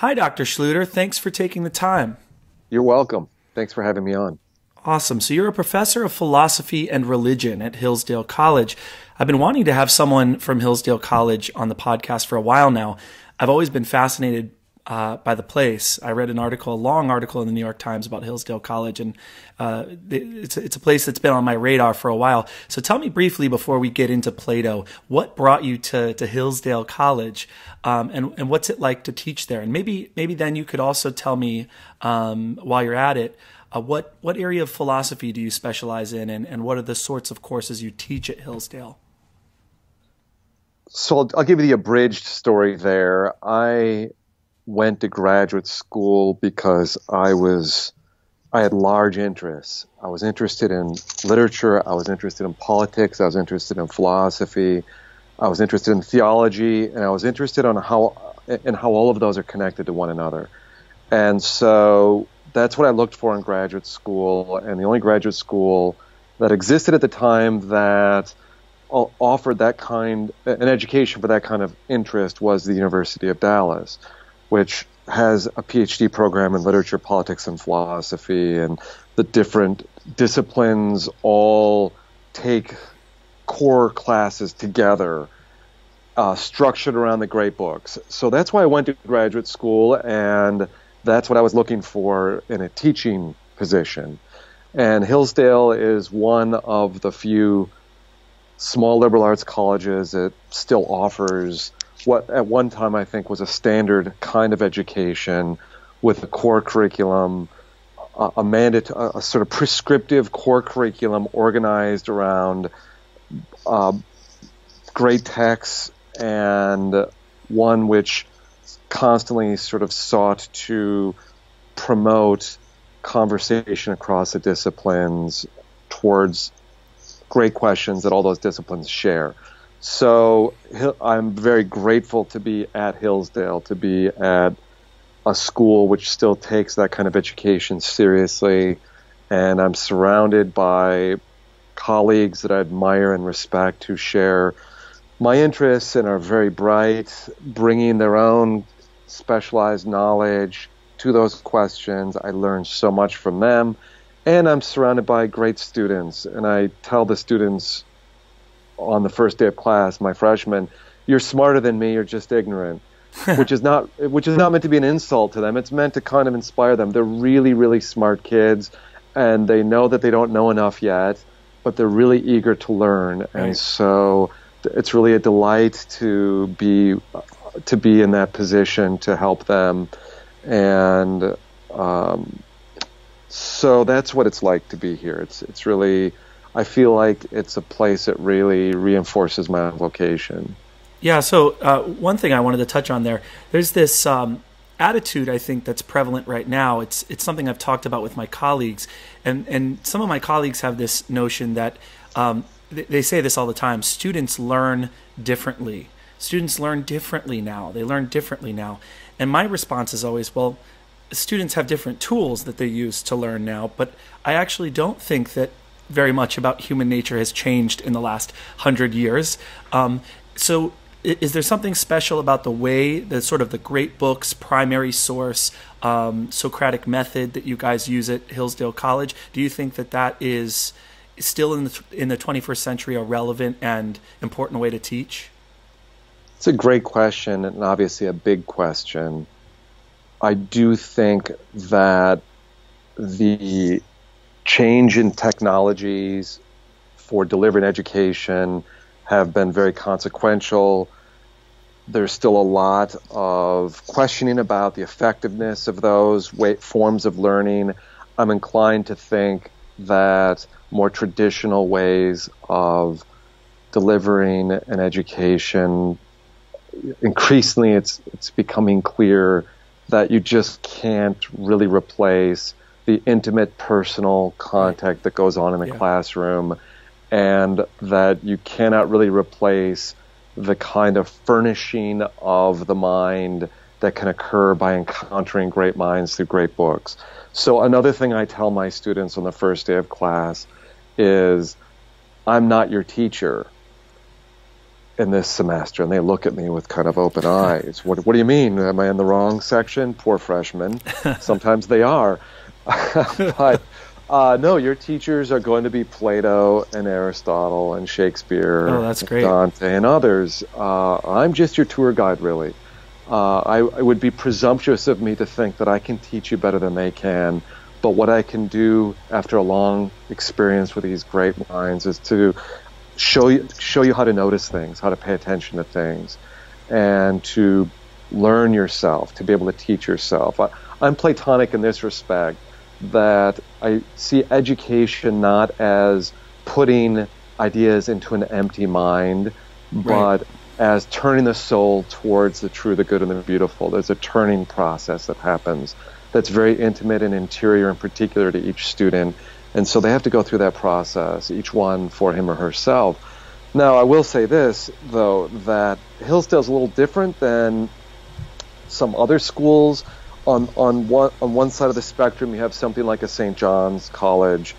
Hi, Dr. Schlueter. Thanks for taking the time. You're welcome. Thanks for having me on. Awesome. So, you're a professor of philosophy and religion at Hillsdale College. I've been wanting to have someone from Hillsdale College on the podcast for a while now. I've always been fascinated uh, by the place. I read an article, a long article in the New York Times about Hillsdale College, and uh, it's it's a place that's been on my radar for a while. So tell me briefly before we get into Plato, what brought you to to Hillsdale College, um, and and what's it like to teach there? And maybe maybe then you could also tell me um, while you're at it. Uh, what what area of philosophy do you specialize in, and, and what are the sorts of courses you teach at Hillsdale? So I'll, I'll give you the abridged story there. I went to graduate school because I was I had large interests. I was interested in literature, I was interested in politics, I was interested in philosophy, I was interested in theology, and I was interested in how in how all of those are connected to one another. And so that's what I looked for in graduate school, and the only graduate school that existed at the time that offered that kind an education for that kind of interest was the University of Dallas which has a PhD program in literature, politics, and philosophy, and the different disciplines all take core classes together, uh, structured around the great books. So that's why I went to graduate school, and that's what I was looking for in a teaching position. And Hillsdale is one of the few small liberal arts colleges that still offers what at one time I think was a standard kind of education with a core curriculum, a, a mandate, a, a, sort of prescriptive core curriculum organized around uh, great texts and one which constantly sort of sought to promote conversation across the disciplines towards great questions that all those disciplines share. So I'm very grateful to be at Hillsdale, to be at a school which still takes that kind of education seriously. And I'm surrounded by colleagues that I admire and respect who share my interests and are very bright, bringing their own specialized knowledge to those questions. I learn so much from them. And I'm surrounded by great students. And I tell the students on the first day of class, my freshman, you're smarter than me, you're just ignorant. which is not which is not meant to be an insult to them. It's meant to kind of inspire them. They're really really smart kids and they know that they don't know enough yet, but they're really eager to learn. And so it's really a delight to be to be in that position to help them and um, so that's what it's like to be here. It's it's really I feel like it's a place that really reinforces my vocation. Yeah. So uh, one thing I wanted to touch on there, there's this um, attitude I think that's prevalent right now. It's it's something I've talked about with my colleagues, and and some of my colleagues have this notion that um, they, they say this all the time. Students learn differently. Students learn differently now. They learn differently now, and my response is always, well, students have different tools that they use to learn now, but I actually don't think that very much about human nature has changed in the last hundred years. Um, so, is there something special about the way the sort of the great books, primary source, um, Socratic method that you guys use at Hillsdale College? Do you think that that is still in the in the 21st century a relevant and important way to teach? It's a great question and obviously a big question. I do think that the change in technologies for delivering education have been very consequential. There's still a lot of questioning about the effectiveness of those forms of learning. I'm inclined to think that more traditional ways of delivering an education increasingly it's it's becoming clear that you just can't really replace the intimate personal contact that goes on in the yeah. classroom and that you cannot really replace the kind of furnishing of the mind that can occur by encountering great minds through great books. So another thing I tell my students on the first day of class is I'm not your teacher. in this semester, and they look at me with kind of open eyes. What, what do you mean? Am I in the wrong section? Poor freshmen. Sometimes they are. but uh, no, your teachers are going to be Plato and Aristotle and Shakespeare, oh, that's great. Dante and others. Uh, I'm just your tour guide, really. Uh, I, it would be presumptuous of me to think that I can teach you better than they can. But what I can do after a long experience with these great minds is to show you show you how to notice things, how to pay attention to things, and to learn yourself, to be able to teach yourself. I, I'm Platonic in this respect that I see education not as putting ideas into an empty mind, but right. as turning the soul towards the true, the good, and the beautiful. There's a turning process that happens that's very intimate and interior in particular to each student. And so they have to go through that process, each one for him or herself. Now, I will say this, though, that Hillsdale's a little different than some other schools. On, on, one, on one side of the spectrum, you have something like a St. John's College,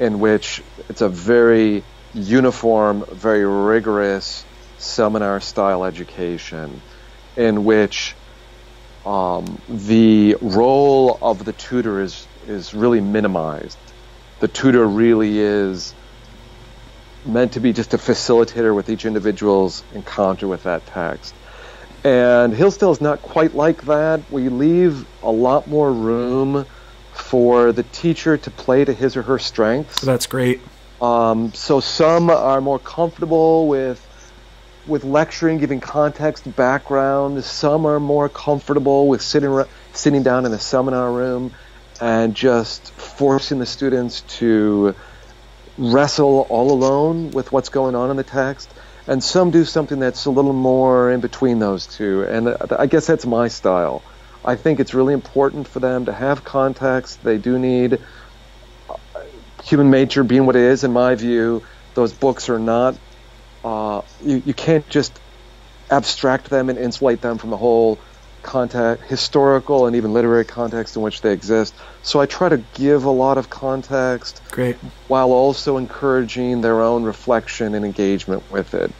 in which it's a very uniform, very rigorous seminar style education, in which um, the role of the tutor is is really minimized. The tutor really is meant to be just a facilitator with each individual's encounter with that text. And Hillsdale is not quite like that. We leave a lot more room for the teacher to play to his or her strengths. That's great. Um, so some are more comfortable with with lecturing, giving context, background. Some are more comfortable with sitting sitting down in a seminar room and just forcing the students to wrestle all alone with what's going on in the text. And some do something that's a little more in between those two. And I guess that's my style. I think it's really important for them to have context. They do need uh, human nature being what it is, in my view. Those books are not uh, you, you can't just abstract them and insulate them from the whole context, historical and even literary context in which they exist. So I try to give a lot of context, great, while also encouraging their own reflection and engagement with it.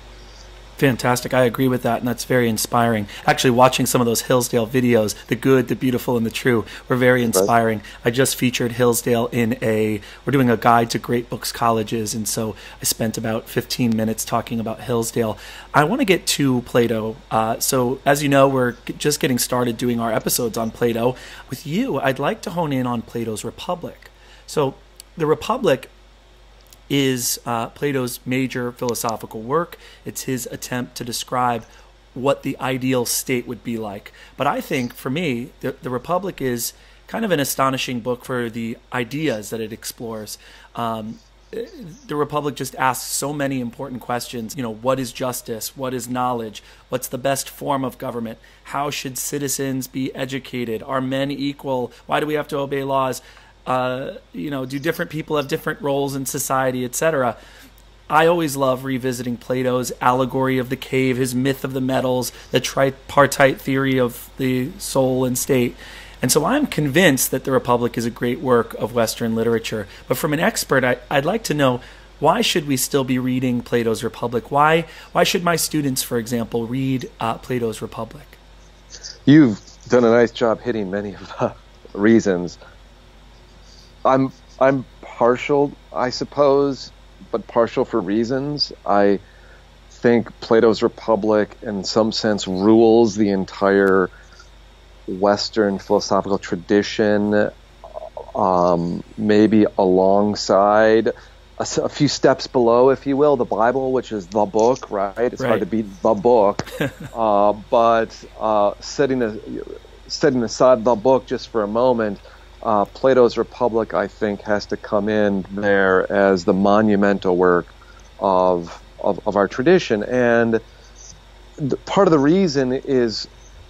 Fantastic. I agree with that, and that's very inspiring. Actually, watching some of those Hillsdale videos, the good, the beautiful, and the true, were very inspiring. Right. I just featured Hillsdale in a, we're doing a guide to great books colleges, and so I spent about 15 minutes talking about Hillsdale. I want to get to Plato. Uh, so, as you know, we're just getting started doing our episodes on Plato. With you, I'd like to hone in on Plato's Republic. So, the Republic is uh, Plato's major philosophical work. It's his attempt to describe what the ideal state would be like. But I think, for me, the, the Republic is kind of an astonishing book for the ideas that it explores. Um, the Republic just asks so many important questions. You know, what is justice? What is knowledge? What's the best form of government? How should citizens be educated? Are men equal? Why do we have to obey laws? Uh, you know, do different people have different roles in society, etc. I always love revisiting Plato's allegory of the cave, his myth of the metals, the tripartite theory of the soul and state. And so I'm convinced that The Republic is a great work of Western literature. But from an expert, I, would like to know why should we still be reading Plato's Republic? Why, why should my students, for example, read uh, Plato's Republic? You've done a nice job hitting many of the reasons. I'm I'm partial, I suppose, but partial for reasons. I think Plato's Republic, in some sense, rules the entire Western philosophical tradition. Um, maybe alongside a, a, few steps below, if you will, the Bible, which is the book, right? It's right. hard to beat the book, uh, but uh, setting a, setting aside the book just for a moment uh, Plato's Republic, I think, has to come in there as the monumental work of of, of our tradition, and part of the reason is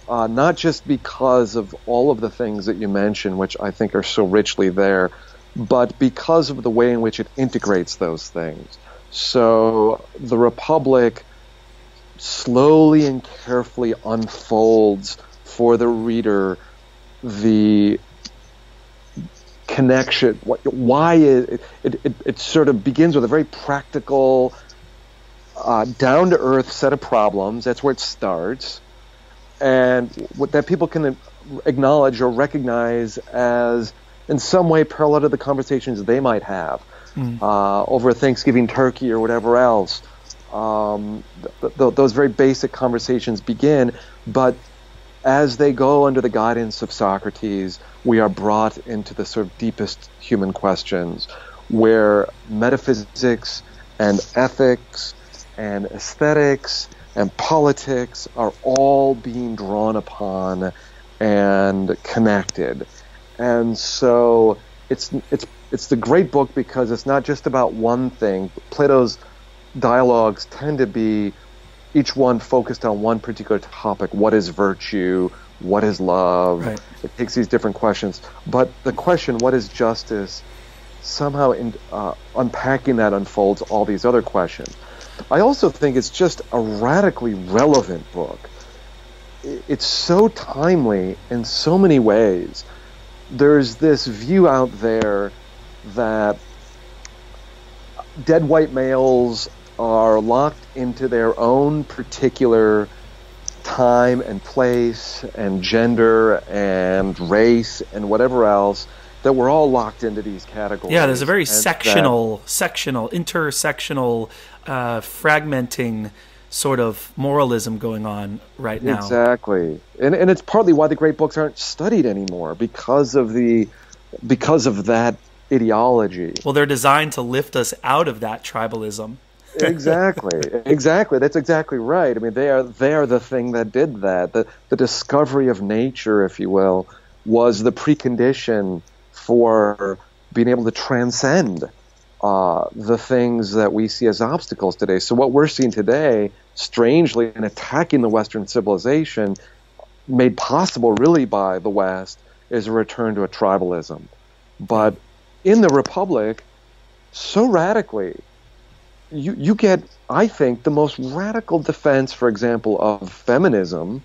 uh, not just because of all of the things that you mentioned, which I think are so richly there, but because of the way in which it integrates those things. So the Republic slowly and carefully unfolds for the reader the connection. Why it, it, it, it sort of begins with a very practical uh, down to earth set of problems. That's where it starts, and what, that people can acknowledge or recognize as in some way parallel to the conversations they might have mm. uh, over a Thanksgiving turkey or whatever else. Um, th- th- those very basic conversations begin, but as they go under the guidance of Socrates, we are brought into the sort of deepest human questions where metaphysics and ethics and aesthetics and politics are all being drawn upon and connected. And so it's it's it's the great book because it's not just about one thing. Plato's dialogues tend to be each one focused on one particular topic. What is virtue? What is love? Right. It takes these different questions. But the question, what is justice, somehow in, uh, unpacking that unfolds all these other questions. I also think it's just a radically relevant book. It's so timely in so many ways. There's this view out there that dead white males are locked into their own particular time and place and gender and race and whatever else that we're all locked into these categories. Yeah, there's a very sectional, that, sectional, intersectional, uh, fragmenting sort of moralism going on right now. Exactly, and and it's partly why the great books aren't studied anymore because of the because of that ideology. Well, they're designed to lift us out of that tribalism. Exactly, exactly. That's exactly right. I mean, they are they are the thing that did that. The the discovery of nature, if you will, was the precondition for being able to transcend uh, the things that we see as obstacles today. So what we're seeing today, strangely, in attacking the Western civilization, made possible really by the West, is a return to a tribalism. But in the Republic, so radically, you, you get, I think, the most radical defense, for example, of feminism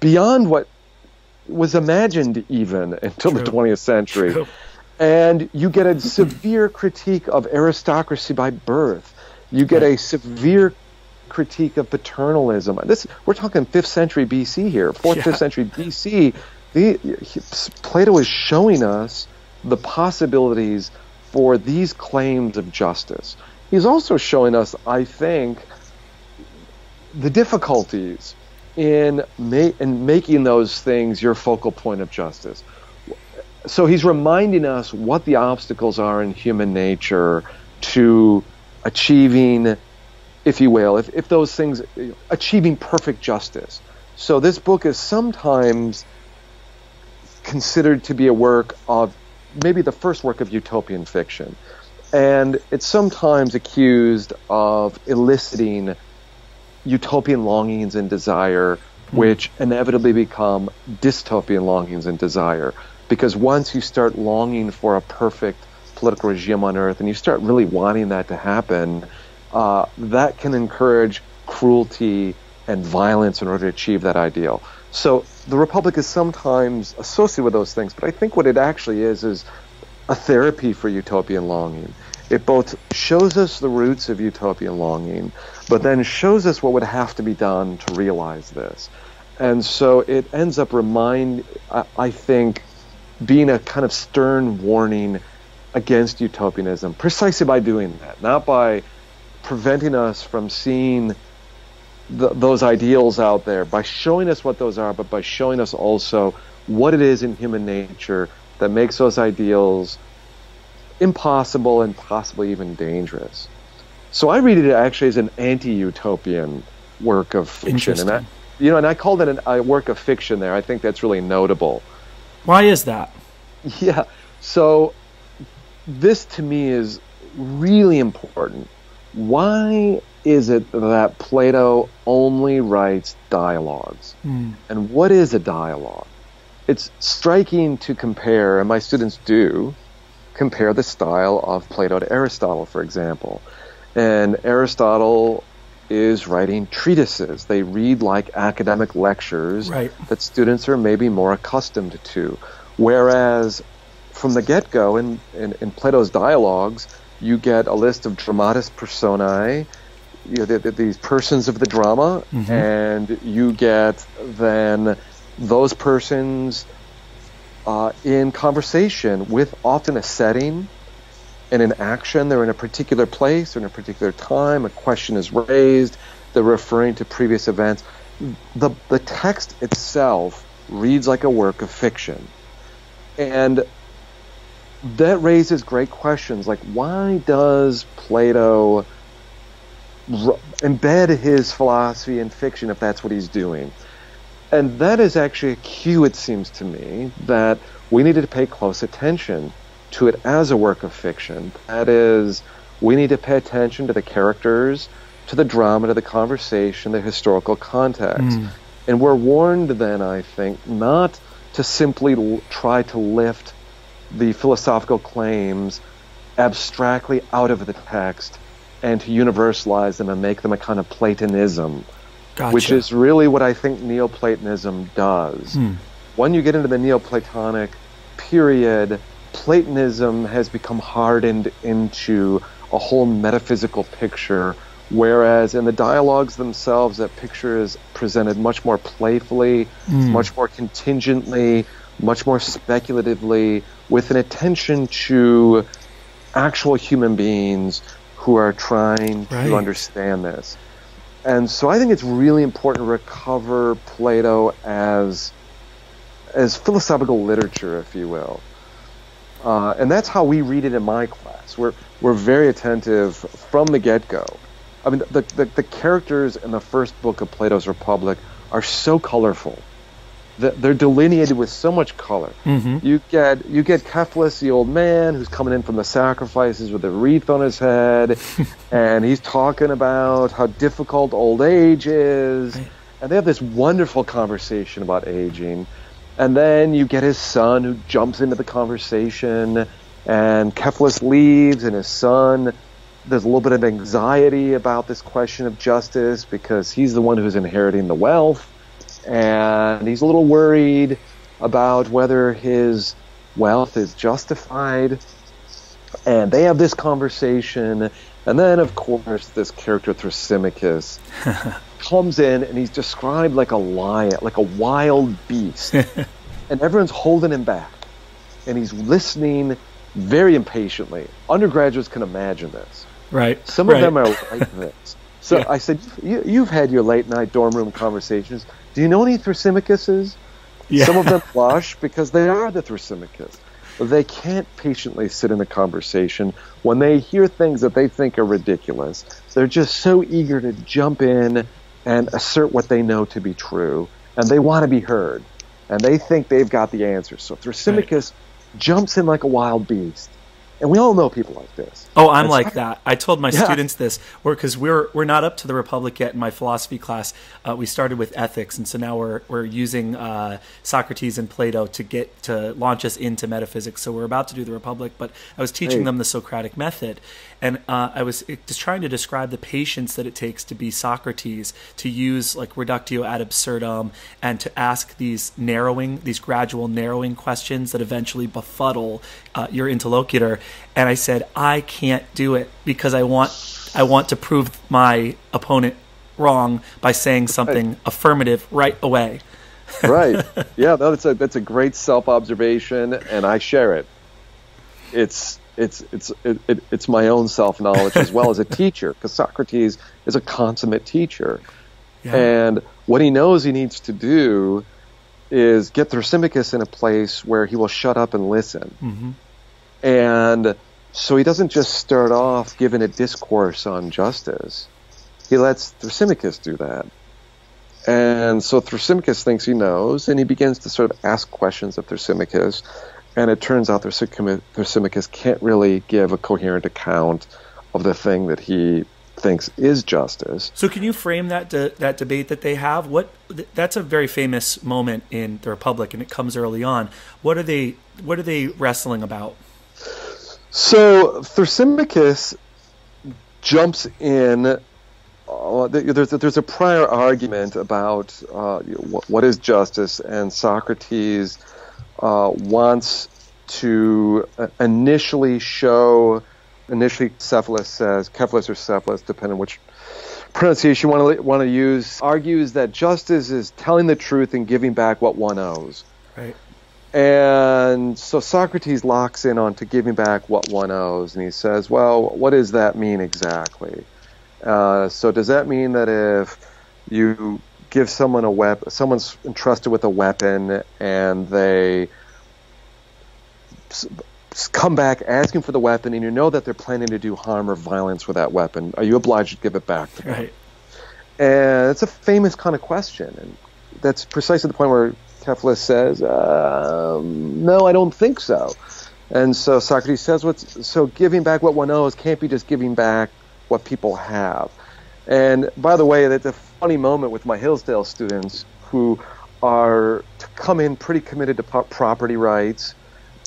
beyond what was imagined even until True. the 20th century. True. And you get a severe critique of aristocracy by birth. You get a severe critique of paternalism. This we're talking 5th century BC here, 4th, yeah. 5th century BC. The, he, Plato is showing us the possibilities for these claims of justice. He's also showing us, I think, the difficulties in, ma- in making those things your focal point of justice. So he's reminding us what the obstacles are in human nature to achieving, if you will, if, if those things, achieving perfect justice. So this book is sometimes considered to be a work of maybe the first work of utopian fiction. And it's sometimes accused of eliciting utopian longings and desire, hmm. which inevitably become dystopian longings and desire. Because once you start longing for a perfect political regime on earth and you start really wanting that to happen, uh, that can encourage cruelty and violence in order to achieve that ideal. So the Republic is sometimes associated with those things, but I think what it actually is is a therapy for utopian longing. It both shows us the roots of utopian longing, but then shows us what would have to be done to realize this. And so it ends up remind, I think, being a kind of stern warning against utopianism, precisely by doing that, not by preventing us from seeing the, those ideals out there, by showing us what those are, but by showing us also what it is in human nature that makes those ideals impossible and possibly even dangerous. So I read it actually as an anti-utopian work of fiction, and I, you know, and I called it an, a work of fiction. There, I think that's really notable. Why is that? Yeah. So this to me is really important. Why is it that Plato only writes dialogues? Mm. And what is a dialogue? It's striking to compare, and my students do, compare the style of Plato to Aristotle, for example. And Aristotle is writing treatises. They read like academic lectures right. that students are maybe more accustomed to. Whereas from the get go in, in, in, Plato's dialogues, you get a list of dramatis personae. you know, the, the, these persons of the drama, mm-hmm. and you get then those persons uh, in conversation with often a setting and an action. They're in a particular place or in a particular time. A question is raised. They're referring to previous events. The, the text itself reads like a work of fiction. And that raises great questions like why does Plato embed his philosophy in fiction if that's what he's doing? And that is actually a cue, it seems to me, that we needed to pay close attention to it as a work of fiction. That is, we need to pay attention to the characters, to the drama, to the conversation, the historical context. Mm. And we're warned then, I think, not to simply l- try to lift the philosophical claims abstractly out of the text and to universalize them and make them a kind of Platonism, gotcha. which is really what I think Neoplatonism does. Hmm. When you get into the Neoplatonic period, Platonism has become hardened into a whole metaphysical picture, whereas in the dialogues themselves, that picture is presented much more playfully, mm. much more contingently, much more speculatively, with an attention to actual human beings who are trying right. to understand this. And so I think it's really important to recover Plato as as philosophical literature, if you will. Uh, and that's how we read it in my class. We're we're very attentive from the get go. I mean, the, the, the characters in the first book of Plato's Republic are so colorful they're delineated with so much color. Mm-hmm. You get you get Cephalus, the old man, who's coming in from the sacrifices with a wreath on his head, and he's talking about how difficult old age is, right. and they have this wonderful conversation about aging. And then you get his son who jumps into the conversation, and Cephalus leaves, and his son. There's a little bit of anxiety about this question of justice because he's the one who's inheriting the wealth and he's a little worried about whether his wealth is justified. And they have this conversation, and then, of course, this character Thrasymachus comes in, and he's described like a lion, like a wild beast, and everyone's holding him back, and he's listening very impatiently. Undergraduates can imagine this. Right. Some of right. them are like this. So yeah. I said, you, have had your late night dorm room conversations. Do you know any Thrasymachus? Yeah. Some of them blush because they are the Thrasymachus. They can't patiently sit in a conversation when they hear things that they think are ridiculous. They're just so eager to jump in and assert what they know to be true, and they want to be heard, and they think they've got the answers. So Thrasymachus right. jumps in like a wild beast and we all know people like this. Oh, I'm like that. I told my yeah. students this because we're we're not up to the Republic yet in my philosophy class. Uh, we started with ethics, and so now we're we're using uh, Socrates and Plato to get to launch us into metaphysics. So we're about to do the Republic, but I was teaching hey. them the Socratic method, and uh, I was just trying to describe the patience that it takes to be Socrates, to use like reductio ad absurdum, and to ask these narrowing, these gradual narrowing questions that eventually befuddle uh, your interlocutor. And I said, I can't do it because I want, I want to prove my opponent wrong by saying something right. affirmative right away. right. Yeah, that's a that's a great self observation, and I share it. It's it's it's it, it, it's my own self knowledge as well as a teacher because Socrates is a consummate teacher, yeah. and what he knows he needs to do is get Thrasymachus in a place where he will shut up and listen, mm-hmm. and so he doesn't just start off giving a discourse on justice. He lets Thrasymachus do that. And so Thrasymachus thinks he knows, and he begins to sort of ask questions of Thrasymachus and it turns out Thrasymachus can't really give a coherent account of the thing that he thinks is justice. So, can you frame that de- that debate that they have? What that's a very famous moment in the Republic, and it comes early on. What are they What are they wrestling about? So Thrasymachus jumps in. Uh, there's a, there's a prior argument about uh, what is justice, and Socrates uh, wants to uh, initially show, initially Cephalus says, Cephalus or Cephalus, depending which pronunciation you want to want to use argues that justice is telling the truth and giving back what one owes. Right. And so Socrates locks in on to giving back what one owes, and he says, "Well, what does that mean exactly? Uh, so does that mean that if you give someone a weapon, someone's entrusted with a weapon, and they come back asking for the weapon, and you know that they're planning to do harm or violence with that weapon, are you obliged to give it back? Right. And it's a famous kind of question, and that's precisely the point where Cephalus says, um, "No, I don't think so." And so Socrates says, "What's so giving back what one owes can't be just giving back what people have." And by the way, that's a funny moment with my Hillsdale students who are to come in pretty committed to property rights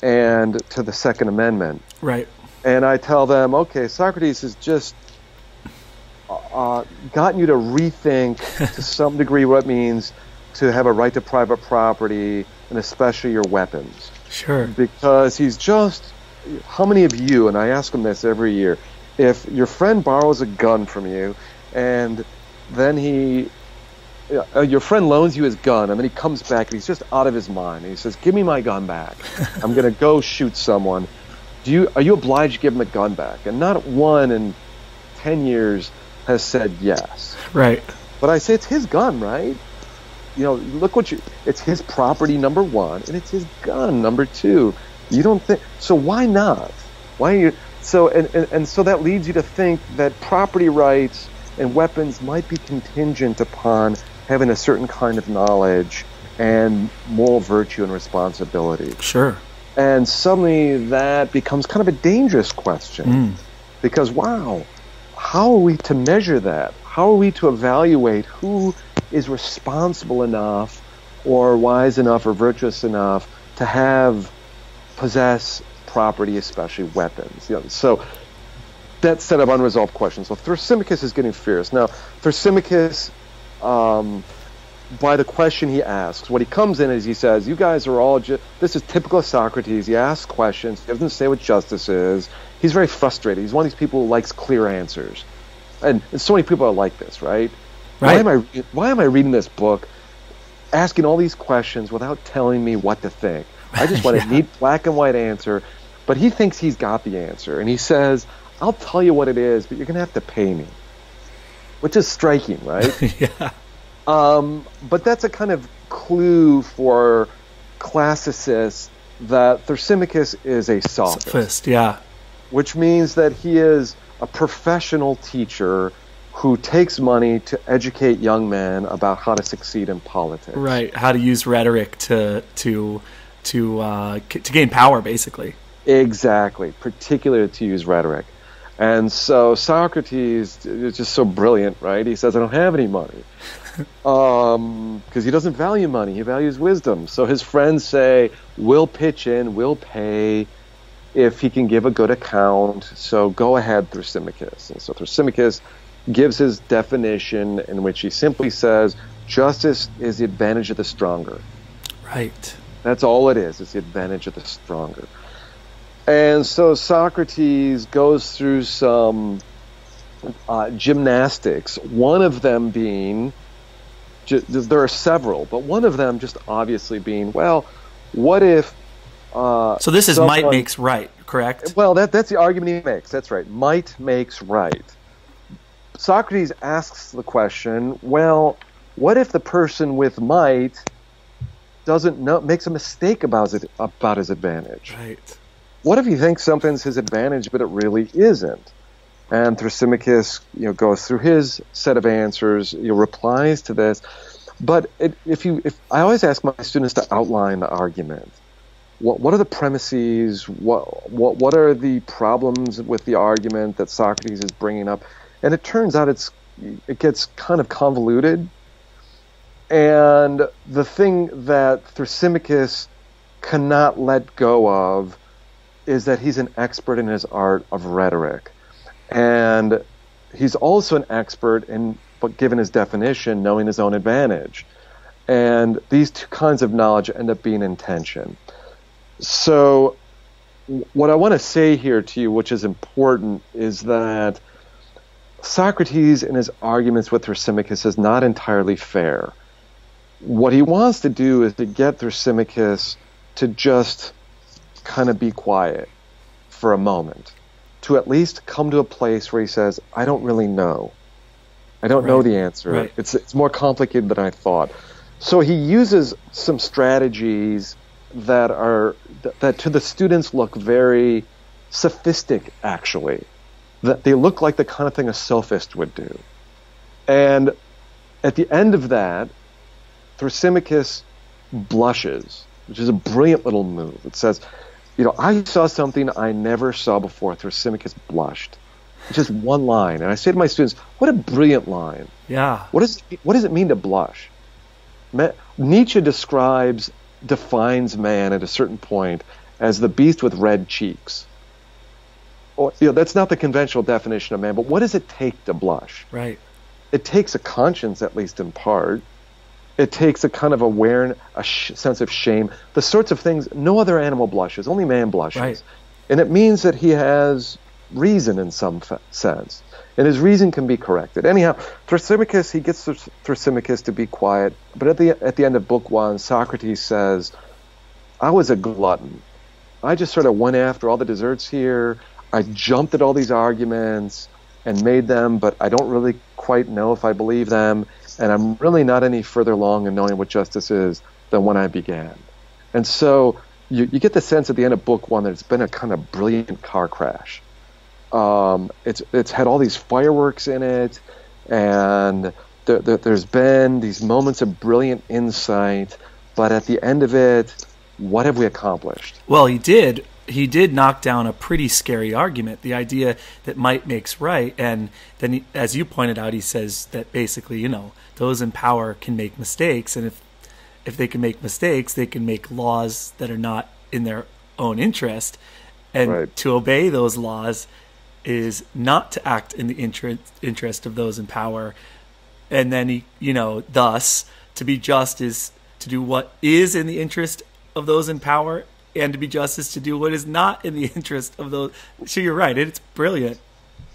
and to the Second Amendment. Right. And I tell them, okay, Socrates has just uh, gotten you to rethink to some degree what it means to have a right to private property and especially your weapons. Sure. Because he's just, how many of you, and I ask him this every year, if your friend borrows a gun from you and then he uh, your friend loans you his gun, and then he comes back and he's just out of his mind. And he says, "Give me my gun back. I'm going to go shoot someone." Do you are you obliged to give him the gun back? And not one in ten years has said yes. Right. But I say it's his gun, right? You know, look what you. It's his property, number one, and it's his gun, number two. You don't think so? Why not? Why are you? So and, and, and so that leads you to think that property rights and weapons might be contingent upon having a certain kind of knowledge and moral virtue and responsibility. Sure. And suddenly that becomes kind of a dangerous question. Mm. Because, wow, how are we to measure that? How are we to evaluate who is responsible enough or wise enough or virtuous enough to have, possess property, especially weapons? You know, so that set of unresolved questions. So Thrasymachus is getting fierce. Now, Thrasymachus um, by the question he asks. What he comes in is he says, "You guys are all just." This is typical of Socrates. He asks questions. He doesn't say what justice is. He's very frustrated. He's one of these people who likes clear answers, and, and so many people are like this, right? Right. Why am I Why am I reading this book, asking all these questions without telling me what to think? I just want yeah. a neat black and white answer. But he thinks he's got the answer, and he says, "I'll tell you what it is, but you're going to have to pay me." which is striking, right? yeah. Um, but that's a kind of clue for classicists that Thrasymachus is a sophist. Sophist, yeah. Which means that he is a professional teacher who takes money to educate young men about how to succeed in politics. Right, how to use rhetoric to to to uh, to gain power, basically. Exactly, particularly to use rhetoric. And so Socrates is just so brilliant, right? He says, I don't have any money. Because um, he doesn't value money, he values wisdom. So his friends say, We'll pitch in, we'll pay if he can give a good account. So go ahead, Thrasymachus. And so Thrasymachus gives his definition in which he simply says, Justice is the advantage of the stronger. Right. That's all it is, it's the advantage of the stronger. And so Socrates goes through some uh, gymnastics, one of them being, there are several, but one of them just obviously being, well, what if. Uh, so this is someone, might makes right, correct? Well, that, that's the argument he makes. That's right. Might makes right. Socrates asks the question, well, what if the person with might doesn't know, makes a mistake about it, about his advantage? Right what if you think something's his advantage, but it really isn't? And Thrasymachus, you know, goes through his set of answers, you know, replies to this. But it, if you, if I always ask my students to outline the argument, what what are the premises? What what what are the problems with the argument that Socrates is bringing up? And it turns out it's it gets kind of convoluted. And the thing that Thrasymachus cannot let go of is that he's an expert in his art of rhetoric. And he's also an expert in, but given his definition, knowing his own advantage. And these two kinds of knowledge end up being in tension. So, what I want to say here to you, which is important, is that Socrates, in his arguments with Thrasymachus, is not entirely fair. What he wants to do is to get Thrasymachus to just kind of be quiet for a moment, to at least come to a place where he says, I don't really know. I don't right. know the answer. Right. It's, it's more complicated than I thought. So he uses some strategies that are that to the students look very sophistic actually that they look like the kind of thing a sophist would do and at the end of that thrasymachus blushes which is a brilliant little move it says you know i saw something i never saw before thrasymachus blushed it's just one line and i say to my students what a brilliant line yeah what does what does it mean to blush Nietzsche describes defines man at a certain point as the beast with red cheeks. Or, you know, that's not the conventional definition of man, but what does it take to blush? Right. It takes a conscience, at least in part. It takes a kind of awareness, a sh- sense of shame, the sorts of things no other animal blushes, only man blushes. Right. And it means that he has reason in some f- sense and his reason can be corrected. Anyhow, Thrasymachus, he gets Thrasymachus to be quiet, but at the at the end of book one, Socrates says, "I was a glutton. I just sort of went after all the desserts here. I jumped at all these arguments and made them, but I don't really quite know if I believe them, and I'm really not any further along in knowing what justice is than when I began." And so you, you get the sense at the end of book one that it's been a kind of brilliant car crash um, it's it's had all these fireworks in it, and there, there, there's been these moments of brilliant insight. But at the end of it, what have we accomplished? Well, he did. He did knock down a pretty scary argument, the idea that might makes right, and then, he, as you pointed out, he says that basically, you know, those in power can make mistakes, and if if they can make mistakes, they can make laws that are not in their own interest, and right. to obey those laws is not to act in the interest interest of those in power, and then he, you know, thus to be just is to do what is in the interest of those in power, and to be justice to do what is not in the interest of those. So you're right; it's brilliant.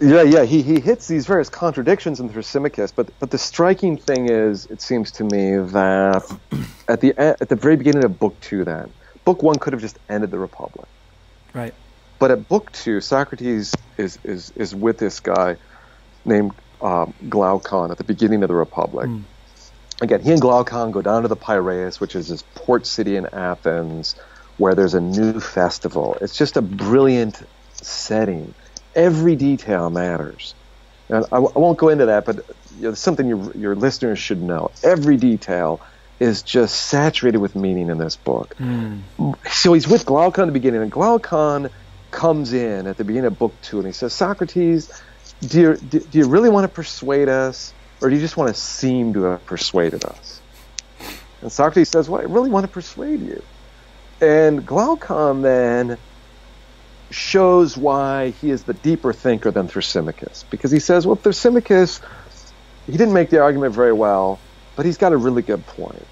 Yeah, yeah, he he hits these various contradictions in Thrasymachus, but but the striking thing is, it seems to me that at the at the very beginning of book two, then book one could have just ended the Republic, right? But at book two, Socrates is is is with this guy named um, Glaucon at the beginning of the Republic. Mm. Again, he and Glaucon go down to the Piraeus, which is this port city in Athens, where there's a new festival. It's just a brilliant setting. Every detail matters. And I, I won't go into that, but you know, something your, your listeners should know. Every detail is just saturated with meaning in this book. Mm. So he's with Glaucon at the beginning, and Glaucon comes in at the beginning of book two and he says, Socrates, do you, do, do you really want to persuade us, or do you just want to seem to have persuaded us? And Socrates says, Well, I really want to persuade you. And Glaucon then shows why he is the deeper thinker than Thrasymachus. Because he says, Well, Thrasymachus, he didn't make the argument very well, but he's got a really good point.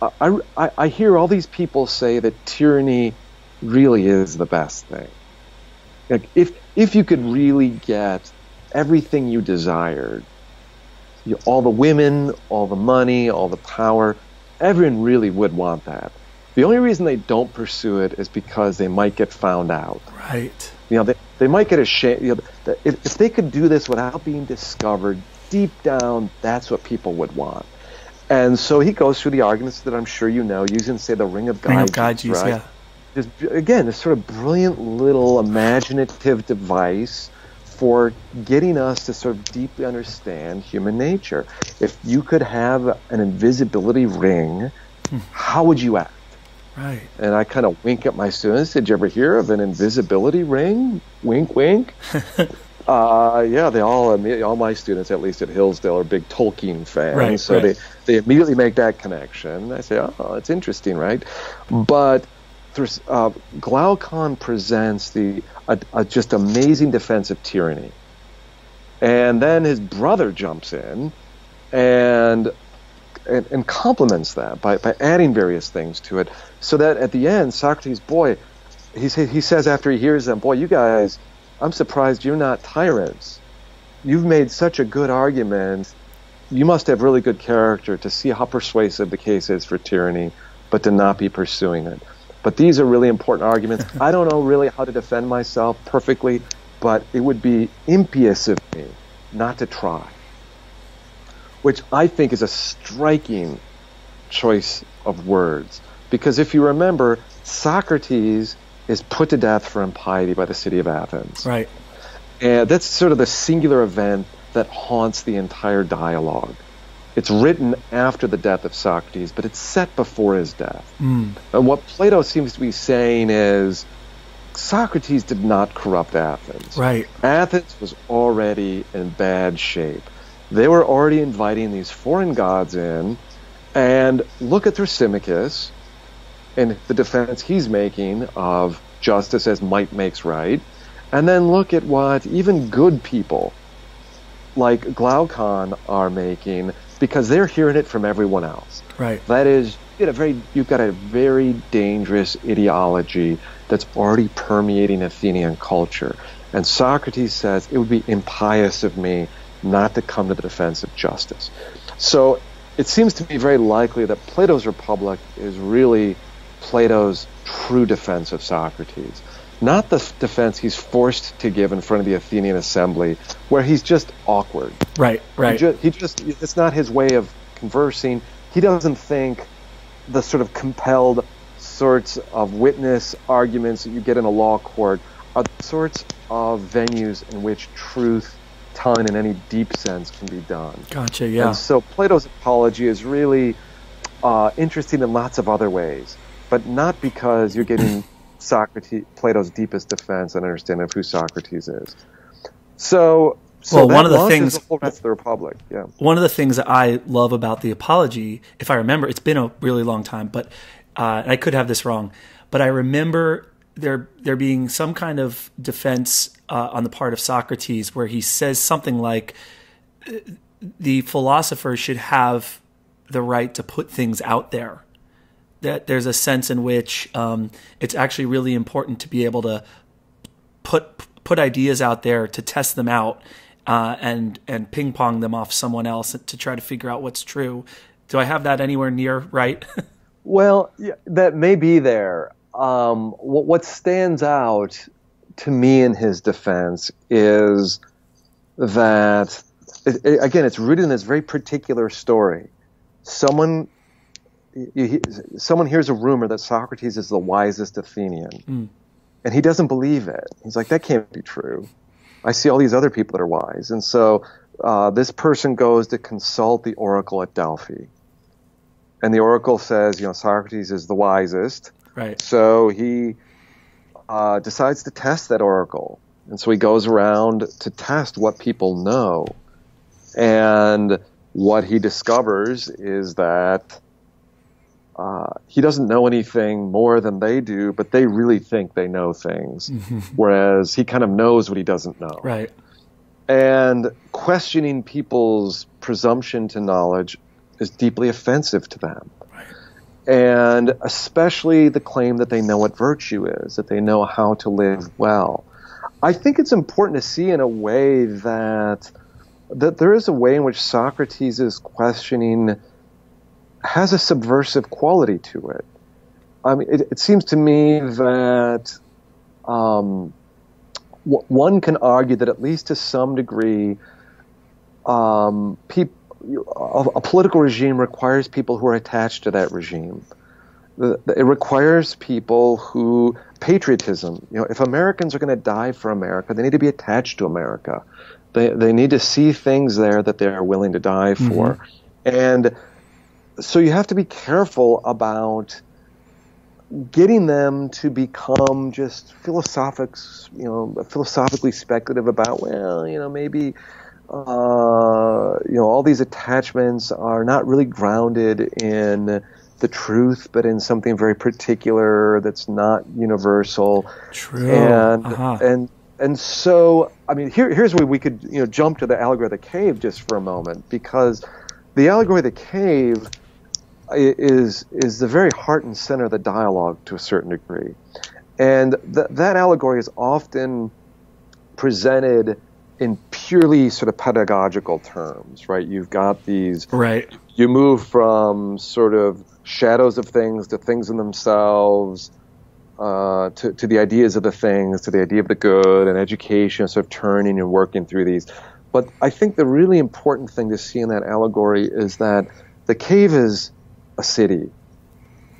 I, I, I hear all these people say that tyranny really is the best thing. Like if if you could really get everything you desired, you, all the women, all the money, all the power, everyone really would want that. The only reason they don't pursue it is because they might get found out. Right. You know, they, they might get ashamed. You know, if, if they could do this without being discovered, deep down, that's what people would want. And so he goes through the arguments that I'm sure you know, using, say, the Ring of Gyges. Ring of right? yeah this again this sort of brilliant little imaginative device for getting us to sort of deeply understand human nature. If you could have an invisibility ring, hmm. how would you act? Right. And I kind of wink at my students. Did you ever hear of an invisibility ring? Wink, wink. uh, yeah, they all, all my students, at least at Hillsdale, are big Tolkien fans. Right, so right. they, they immediately make that connection. I say, oh, it's interesting, right? But uh, Glaucon presents the a, a just amazing defense of tyranny, and then his brother jumps in and and, and complements that by, by adding various things to it, so that at the end, Socrates, boy, he say, he says after he hears them, boy, you guys, I'm surprised you're not tyrants. you've made such a good argument. You must have really good character to see how persuasive the case is for tyranny, but to not be pursuing it. But these are really important arguments. I don't know really how to defend myself perfectly, but it would be impious of me not to try. Which I think is a striking choice of words. Because if you remember, Socrates is put to death for impiety by the city of Athens. Right. And that's sort of the singular event that haunts the entire dialogue. It's written after the death of Socrates, but it's set before his death. Mm. And what Plato seems to be saying is Socrates did not corrupt Athens. Right. Athens was already in bad shape. They were already inviting these foreign gods in, and look at Thrasymachus and the defense he's making of justice as might makes right. And then look at what even good people like Glaucon are making because they're hearing it from everyone else. Right. That is, you a very, you've got a very dangerous ideology that's already permeating Athenian culture. And Socrates says it would be impious of me not to come to the defense of justice. So it seems to me very likely that Plato's Republic is really Plato's true defense of Socrates. Not the defense he's forced to give in front of the Athenian assembly, where he's just awkward. Right, right. He just, he just it's not his way of conversing. He doesn't think the sort of compelled sorts of witness arguments that you get in a law court are the sorts of venues in which truth telling in any deep sense can be done. Gotcha, yeah. And so Plato's apology is really uh, interesting in lots of other ways, but not because you're getting Socrates, Plato's deepest defense and understanding of who Socrates is. So, so well, one of the things the, the Republic, yeah. One of the things that I love about the apology, if I remember, it's been a really long time, but uh, I could have this wrong, but I remember there there being some kind of defense uh, on the part of Socrates where he says something like the philosopher should have the right to put things out there. That there's a sense in which um, it's actually really important to be able to put put ideas out there to test them out uh, and and ping pong them off someone else to try to figure out what's true. Do I have that anywhere near right? well, yeah, that may be there. Um, what, what stands out to me in his defense is that it, it, again, it's rooted in this very particular story. Someone, you, someone hears a rumor that Socrates is the wisest Athenian, mm. and he doesn't believe it. He's like, "That can't be true. I see all these other people that are wise." And so, uh, this person goes to consult the oracle at Delphi, and the oracle says, "You know, Socrates is the wisest." Right. So he uh, decides to test that oracle, and so he goes around to test what people know. And what he discovers is that uh, he doesn't know anything more than they do, but they really think they know things, whereas he kind of knows what he doesn't know. Right. And questioning people's presumption to knowledge is deeply offensive to them. And especially the claim that they know what virtue is, that they know how to live well. I think it's important to see in a way that that there is a way in which Socrates' questioning has a subversive quality to it. I mean, it, it seems to me that um, w- one can argue that at least to some degree, um, a, a, political regime requires people who are attached to that regime. It requires people who patriotism. You know, if Americans are going to die for America, they need to be attached to America. They they need to see things there that they are willing to die for, mm-hmm. and so you have to be careful about getting them to become just philosophic, you know, philosophically speculative about well, you know, maybe. Uh, you know, all these attachments are not really grounded in the truth, but in something very particular that's not universal. True. And uh-huh. and and so, I mean, here, here's where we could, you know, jump to the allegory of the cave just for a moment, because the allegory of the cave is is the very heart and center of the dialogue to a certain degree, and th- that allegory is often presented in purely sort of pedagogical terms, right? You've got these. Right. You move from sort of shadows of things to things in themselves, uh, to, to the ideas of the things, to the idea of the good, and education, sort of turning and working through these. But I think the really important thing to see in that allegory is that the cave is a city.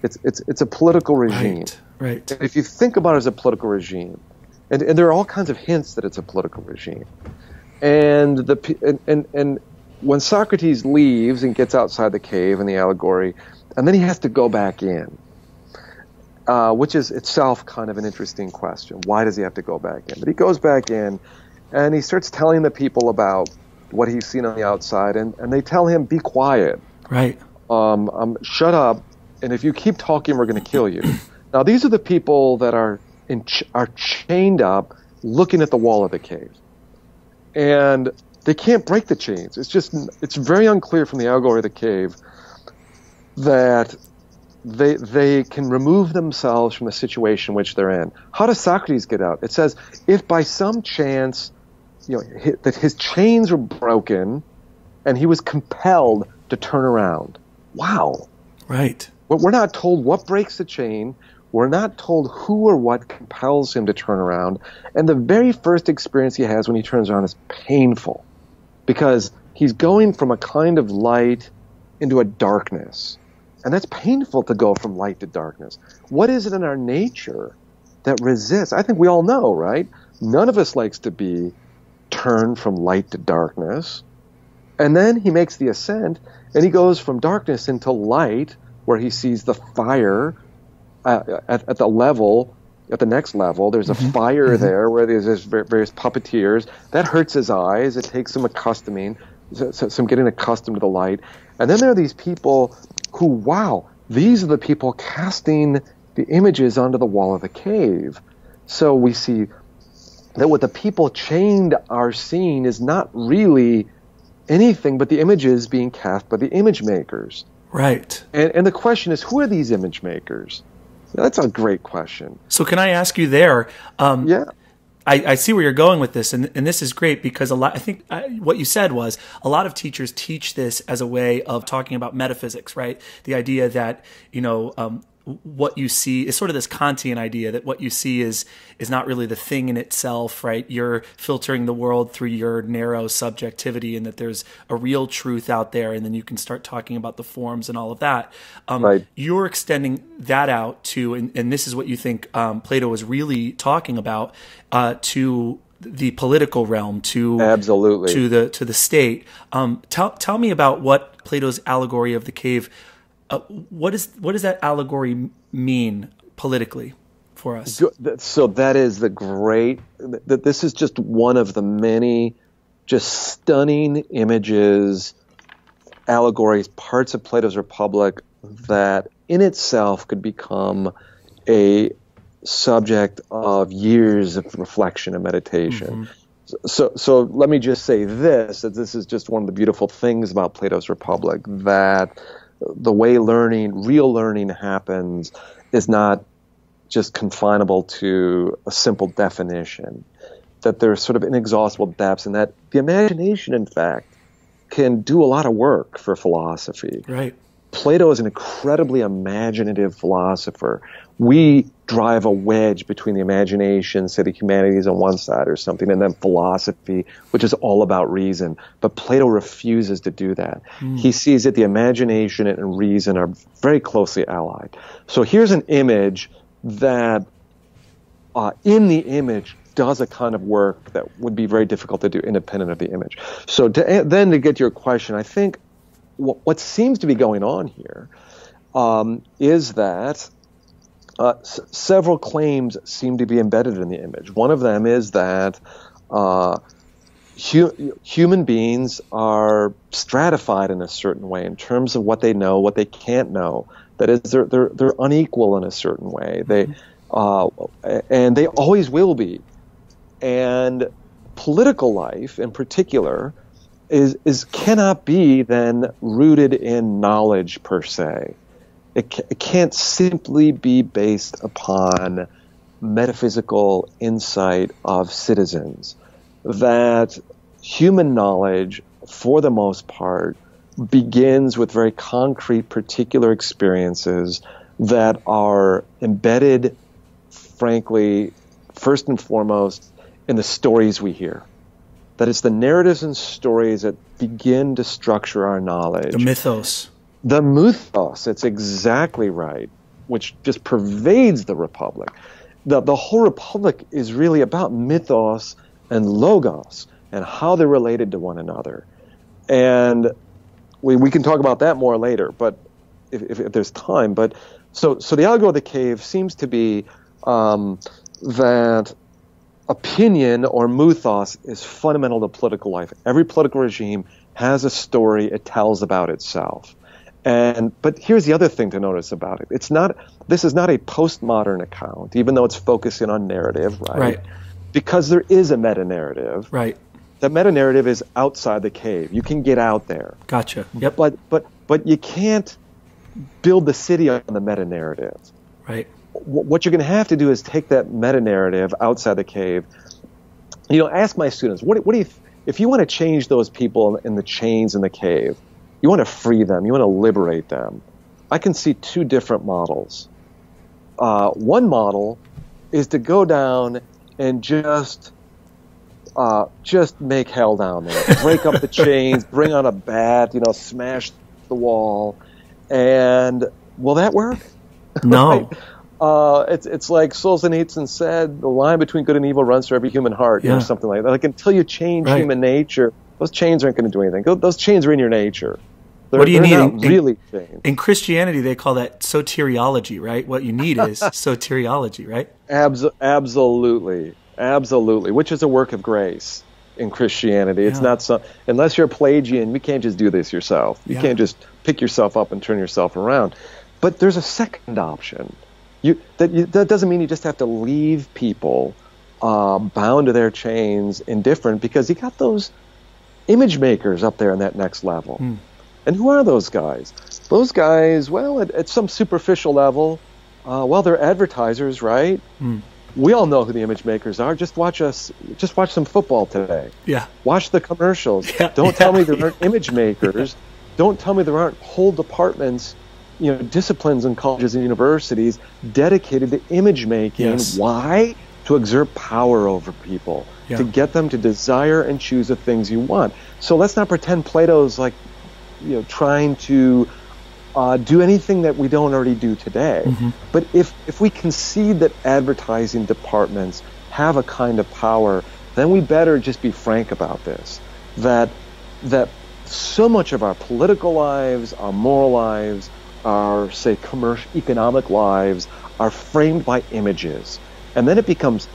It's it's it's a political regime. Right. Right. If you think about it as a political regime, and, and there are all kinds of hints that it's a political regime, and the and, and and when Socrates leaves and gets outside the cave in the allegory, and then he has to go back in, uh, which is itself kind of an interesting question. Why does he have to go back in? But he goes back in, and he starts telling the people about what he's seen on the outside, and, and they tell him, "Be quiet, Right. um, um, shut up, and if you keep talking, we're going to kill you." now, these are the people that are in ch- are chained up, looking at the wall of the cave, and they can't break the chains. It's just it's very unclear from the allegory of the cave that they they can remove themselves from the situation which they're in. How does Socrates get out? It says if by some chance, you know, hi- that his chains were broken, and he was compelled to turn around. Wow. Right. But we're not told what breaks the chain. We're not told who or what compels him to turn around. And the very first experience he has when he turns around is painful because he's going from a kind of light into a darkness. And that's painful to go from light to darkness. What is it in our nature that resists? I think we all know, right? None of us likes to be turned from light to darkness. And then he makes the ascent and he goes from darkness into light where he sees the fire uh, at, at the level at the next level there's a fire there where there's, there's various puppeteers. That hurts his eyes. It takes some accustoming so- so- some getting accustomed to the light. And then there are these people who wow these are the people casting the images onto the wall of the cave. So we see that what the people chained are seeing is not really anything but the images being cast by the image makers. Right. and, and the question is, who are these image makers? That's a great question. So can I ask you there? Um, Yeah. I, I see where you're going with this, and, and this is great because a lot. I think uh, what you said was a lot of teachers teach this as a way of talking about metaphysics, right? The idea that you know um, what you see is sort of this Kantian idea that what you see is is not really the thing in itself, right? You're filtering the world through your narrow subjectivity, and that there's a real truth out there, and then you can start talking about the forms and all of that. Um, Right. You're extending that out to, and, and this is what you think um, Plato was really talking about uh, to the political realm, to Absolutely. to the to the state. Um, tell tell me about what Plato's allegory of the cave. Uh, what is what does that allegory mean politically for us? So that is the great. That this is just one of the many, just stunning images, allegories, parts of Plato's Republic that in itself could become a subject of years of reflection and meditation. So, so let me just say this: that this is just one of the beautiful things about Plato's Republic that the way learning, real learning happens, is not just confinable to a simple definition. That there's sort of inexhaustible depths, and that the imagination, in fact, can do a lot of work for philosophy. Right. Plato is an incredibly imaginative philosopher. We drive a wedge between the imagination, say the humanities on one side or something, and then philosophy, which is all about reason. But Plato refuses to do that. He sees that the imagination and reason are very closely allied. So here's an image that, uh, in the image, does a kind of work that would be very difficult to do independent of the image. So to, then to get to your question, I think what, what seems to be going on here um, is that uh, s- several claims seem to be embedded in the image. One of them is that uh, hu- human beings are stratified in a certain way in terms of what they know, what they can't know. That is, they're they're, they're unequal in a certain way. They uh, and they always will be. And political life, in particular, is is cannot be then rooted in knowledge per se. It, it can't simply be based upon metaphysical insight of citizens. That human knowledge, for the most part, begins with very concrete, particular experiences that are embedded, frankly, first and foremost, in the stories we hear. That it's the narratives and stories that begin to structure our knowledge. The mythos. The mythos, it's exactly right, which just pervades the Republic. The, the whole Republic is really about mythos and logos and how they're related to one another. And we, we can talk about that more later, but if, if, if there's time. But so, so the algo of the cave seems to be um, that opinion or mythos is fundamental to political life. Every political regime has a story it tells about itself. And but here's the other thing to notice about it. It's not this is not a postmodern account, even though it's focusing on narrative, right? Right. Because there is a meta narrative. Right. The meta narrative is outside the cave. You can get out there. Gotcha. Yep. But but but you can't build the city on the meta narrative. Right. What you're going to have to do is take that meta narrative outside the cave. You know, ask my students, what, what do you, if you want to change those people in the chains in the cave, you want to free them, you want to liberate them. I can see two different models. Uh, one model is to go down and just uh, just make hell down there, break up the chains, bring on a bat, you know, smash the wall, and will that work? No. right? uh, it's it's like Solzhenitsyn said, the line between good and evil runs through every human heart, yeah. or something like that. Like until you change right. human nature, those chains aren't going to do anything. Those chains are in your nature. They're, what do you need? In, really in, in, Christianity, they call that soteriology, right? What you need is soteriology, right? Abs- absolutely, absolutely. Which is a work of grace in Christianity. It's yeah. not so unless you're a Pelagian, you can't just do this yourself. You yeah. can't just pick yourself up and turn yourself around. But there's a second option. You that you, that doesn't mean you just have to leave people uh, bound to their chains, indifferent, because you got those image makers up there in that next level. Mm. And who are those guys? Those guys, well, at, at some superficial level, uh, well, they're advertisers, right? Mm. We all know who the image makers are. Just watch us. Just watch some football today. Yeah. Watch the commercials. Yeah. Don't yeah. tell me there aren't image makers. Don't tell me there aren't whole departments, you know, disciplines in colleges and universities dedicated to image making. Yes. Why? To exert power over people. Yeah. To get them to desire and choose the things you want. So let's not pretend Plato's like you know trying to uh, do anything that we don't already do today. Mm-hmm. But if if we concede that advertising departments have a kind of power, then we better just be frank about this. That that so much of our political lives, our moral lives, our say commercial economic lives are framed by images, and then it becomes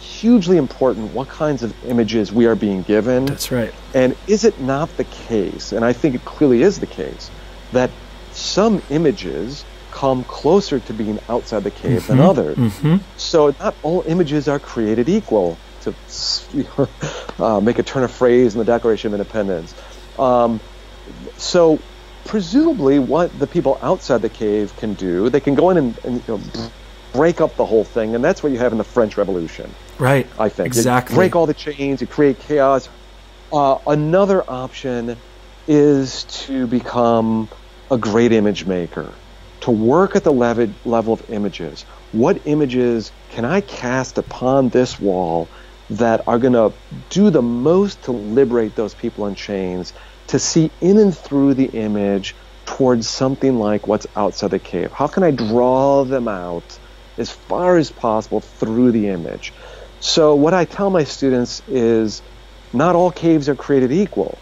hugely important what kinds of images we are being given. That's right. And is it not the case, and I think it clearly is the case, that some images come closer to being outside the cave mm-hmm. than others? Mm-hmm. So not all images are created equal, to uh, make a turn of phrase in the Declaration of Independence. Um, so presumably what the people outside the cave can do, they can go in and, and you know, break up the whole thing, and that's what you have in the French Revolution. Right. I think exactly. You break all the chains, you create chaos. Uh, another option is to become a great image maker, to work at the level level of images. What images can I cast upon this wall that are going to do the most to liberate those people in chains, to see in and through the image towards something like what's outside the cave? How can I draw them out as far as possible through the image? So, what I tell my students is not all caves are created equal.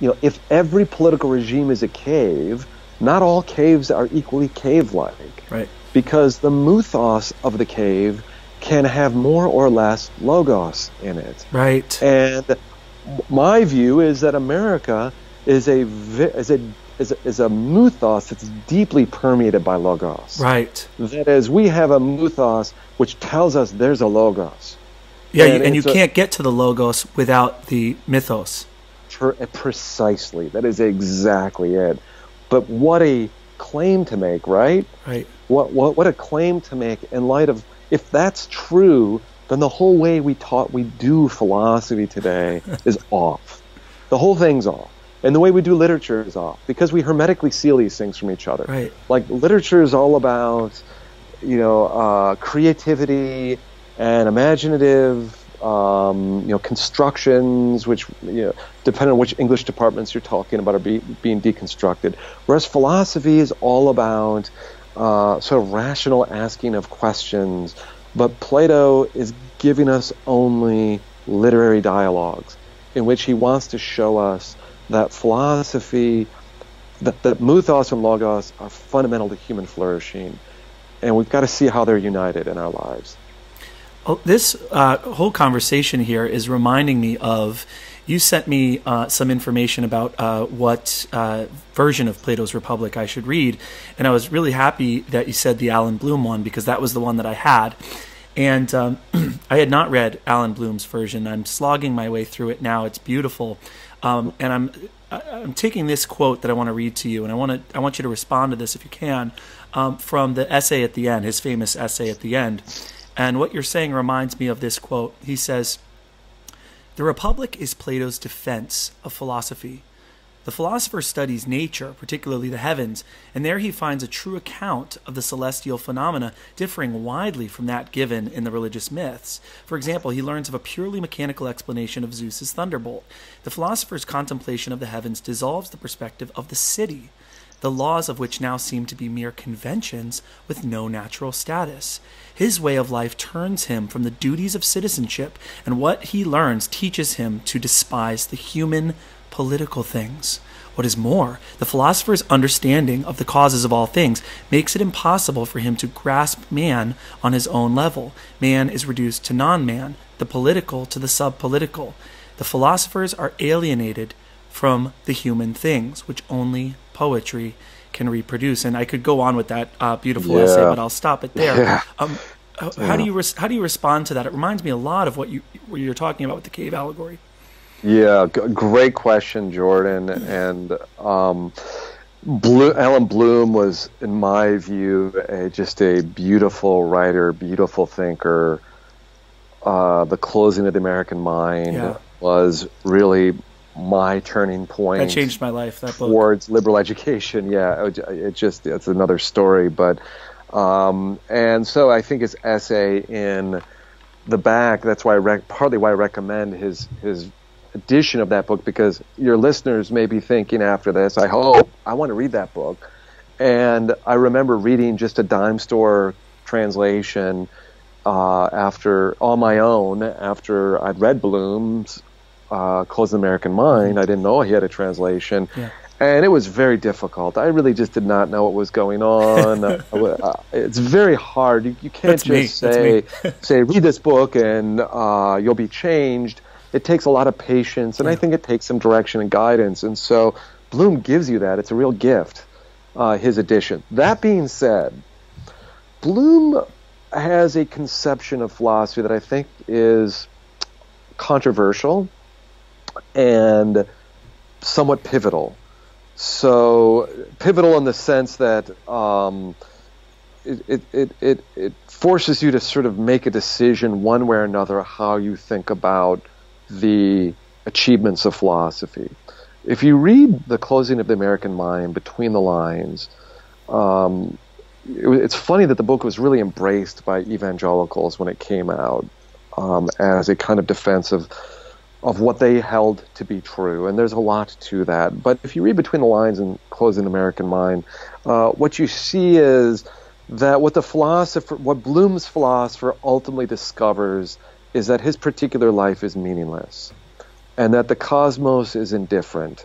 You know, if every political regime is a cave, not all caves are equally cave like. Right. Because the mythos of the cave can have more or less logos in it. Right. And my view is that America is a is a is a, is a mythos that's deeply permeated by logos. Right. That is, we have a mythos which tells us there's a logos. Yeah, and, and you a, can't get to the logos without the mythos. precisely. That is exactly it. But what a claim to make, right? Right. What what what a claim to make in light of if that's true, then the whole way we taught we do philosophy today is off. The whole thing's off. And the way we do literature is off because we hermetically seal these things from each other. Right. Like literature is all about, you know, uh, creativity and imaginative, um, you know, constructions, which you know, depending on which English departments you're talking about, are be, being deconstructed. Whereas philosophy is all about uh, sort of rational asking of questions. But Plato is giving us only literary dialogues in which he wants to show us that philosophy, that, that muthos and logos are fundamental to human flourishing. And we've got to see how they're united in our lives. Oh, this uh, whole conversation here is reminding me of you sent me uh, some information about uh, what uh, version of Plato's Republic I should read, and I was really happy that you said the Allan Bloom one because that was the one that I had. And um, I had not read Allan Bloom's version. I'm slogging my way through it now. It's beautiful, um, and I'm I'm taking this quote that I want to read to you, and I want to I want you to respond to this if you can um, from the essay at the end, his famous essay at the end. And what you're saying reminds me of this quote. He says, The Republic is Plato's defense of philosophy. The philosopher studies nature, particularly the heavens, and there he finds a true account of the celestial phenomena differing widely from that given in the religious myths. For example, he learns of a purely mechanical explanation of Zeus's thunderbolt. The philosopher's contemplation of the heavens dissolves the perspective of the city, the laws of which now seem to be mere conventions with no natural status. His way of life turns him from the duties of citizenship, and what he learns teaches him to despise the human political things. What is more, the philosopher's understanding of the causes of all things makes it impossible for him to grasp man on his own level. Man is reduced to non man, the political to the sub political. The philosophers are alienated from the human things, which only poetry can reproduce. And I could go on with that uh, beautiful yeah. essay, but I'll stop it there. Yeah. Um, how, yeah. do you res- how do you respond to that? It reminds me a lot of what you what you're talking about with the cave allegory. Yeah, g- great question, Jordan. And um, Blue, Allan Bloom was, in my view, a, just a beautiful writer, beautiful thinker. Uh, the closing of the American mind yeah. was really my turning point. That changed my life. That book towards liberal education. Yeah, it, just it's another story, but um, and so I think his essay in the back. That's why I rec- partly why I recommend his his edition of that book because your listeners may be thinking after this. I hope I want to read that book, and I remember reading just a dime store translation. Uh, after on my own, after I'd read Bloom's uh, Close the American Mind. I didn't know he had a translation. Yeah. And it was very difficult. I really just did not know what was going on. uh, uh, it's very hard. You, you can't That's just me. say, say, read this book and uh, you'll be changed. It takes a lot of patience, and yeah. I think it takes some direction and guidance. And so Bloom gives you that. It's a real gift, uh, his edition. That being said, Bloom has a conception of philosophy that I think is controversial and somewhat pivotal. So pivotal in the sense that um, it, it, it, it, forces you to sort of make a decision one way or another how you think about the achievements of philosophy. If you read The Closing of the American Mind between the lines, um, it, it's funny that the book was really embraced by evangelicals when it came out um, as a kind of defense of of what they held to be true. And there's a lot to that. But if you read between the lines in an American Mind, uh, what you see is that what the philosopher, what Bloom's philosopher ultimately discovers is that his particular life is meaningless and that the cosmos is indifferent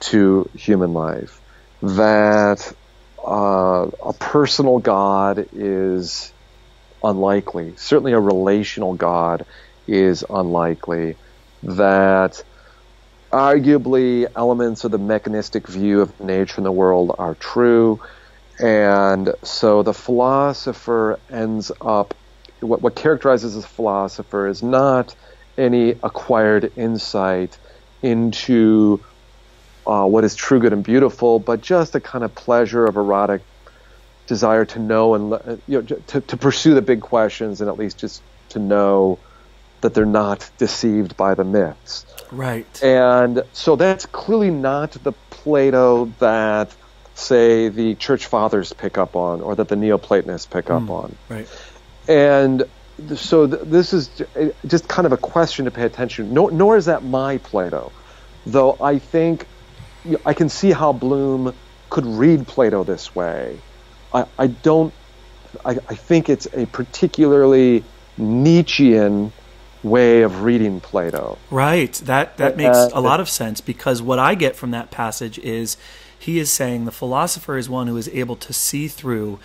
to human life. That uh, a personal God is unlikely. Certainly, a relational God is unlikely that arguably elements of the mechanistic view of nature and the world are true. And so the philosopher ends up, what, what characterizes a philosopher is not any acquired insight into uh, what is true, good, and beautiful, but just a kind of pleasure of erotic desire to know and you know to, to pursue the big questions and at least just to know that they're not deceived by the myths. Right. And so that's clearly not the Plato that, say, the church fathers pick up on or that the Neoplatonists pick up hmm. on. Right. And so th- this is j- eh, just kind of a question to pay attention. No, nor is that my Plato, though I think I can see how Bloom could read Plato this way. I, I don't. I, I think it's a particularly Nietzschean way of reading Plato. Right. That that Uh, makes uh, a lot of sense because what I get from that passage is he is saying the philosopher is one who is able to see through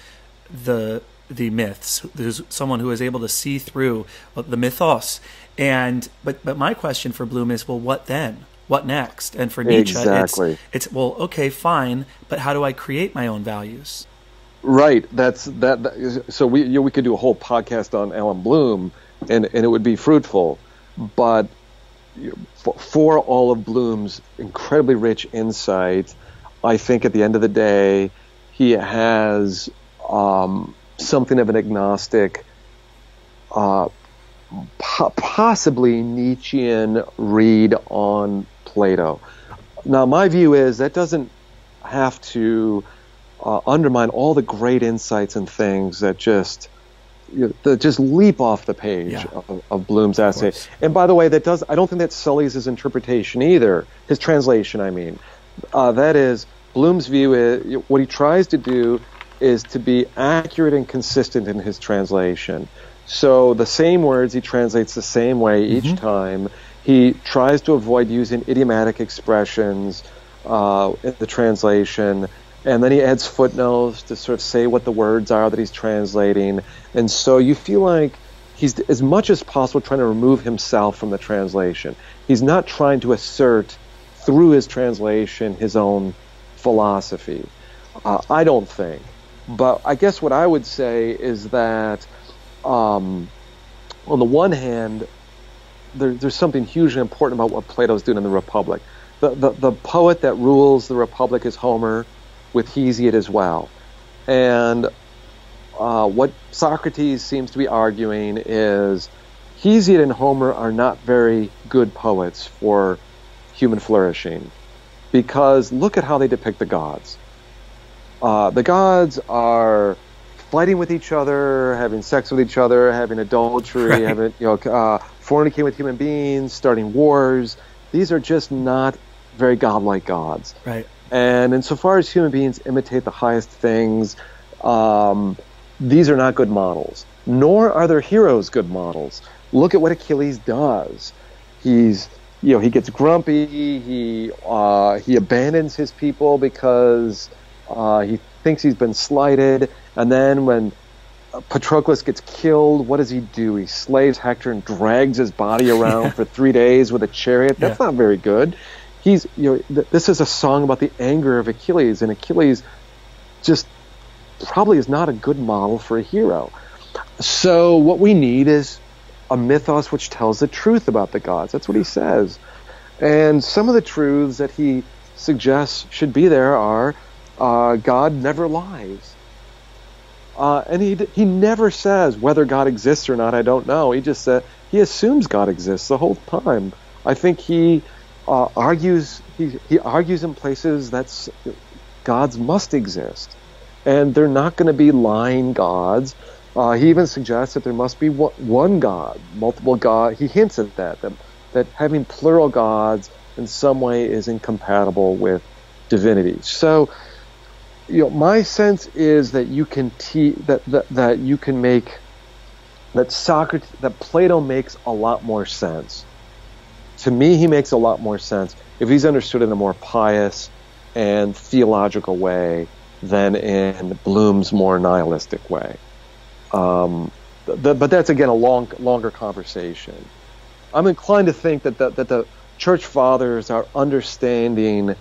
the the myths. There's someone who is able to see through the mythos. And but but my question for Bloom is well what then? What next? And for Nietzsche Exactly. it's it's well okay fine, but how do I create my own values? Right. That's that. that so we you know, we could do a whole podcast on Allan Bloom, and and it would be fruitful, but for, all of Bloom's incredibly rich insight, I think at the end of the day, he has um, something of an agnostic, uh, po- possibly Nietzschean read on Plato. Now, my view is that doesn't have to uh, undermine all the great insights and things that just you know, that just leap off the page Yeah. of, of Bloom's essay. course. And by the way, that does I don't think that sullies his interpretation either. His translation, I mean, uh, that is Bloom's view is what he tries to do is to be accurate and consistent in his translation. So the same words he translates the same way each time. He tries to avoid using idiomatic expressions uh, in the translation, and then he adds footnotes to sort of say what the words are that he's translating. And so you feel like he's as much as possible trying to remove himself from the translation. He's not trying to assert through his translation his own philosophy. Uh, I don't think. But I guess what I would say is that, um, on the one hand, there, there's something hugely important about what Plato's doing in the Republic. The, the, the poet that rules the Republic is Homer, with Hesiod as well. And uh, what Socrates seems to be arguing is Hesiod and Homer are not very good poets for human flourishing because look at how they depict the gods. Uh, the gods are fighting with each other, having sex with each other, having adultery, Right. having you know, uh, fornicating with human beings, starting wars. These are just not very godlike gods. Right. And insofar as human beings imitate the highest things, um, these are not good models. Nor are their heroes good models. Look at what Achilles does. He's, you know, he gets grumpy. He uh, he abandons his people because uh, he thinks he's been slighted. And then when Patroclus gets killed, what does he do? He slaves Hector and drags his body around for three days with a chariot. That's Yeah. not very good. He's, you know, th- this is a song about the anger of Achilles, and Achilles just probably is not a good model for a hero. So what we need is a mythos which tells the truth about the gods. That's what he says. And some of the truths that he suggests should be there are uh, God never lies. Uh, and he he never says whether God exists or not. I don't know. He just said he assumes God exists the whole time. I think he uh, argues he he argues in places that gods must exist, and they're not going to be lying gods. Uh, he even suggests that there must be one, one God, multiple God. He hints at that, that that having plural gods in some way is incompatible with divinity. So you know, my sense is that you can te- that, that that you can make that Socrates that Plato makes a lot more sense. To me, he makes a lot more sense if he's understood in a more pious and theological way than in Bloom's more nihilistic way. Um, th- but that's again a long, longer conversation. I'm inclined to think that the, that the church fathers are understanding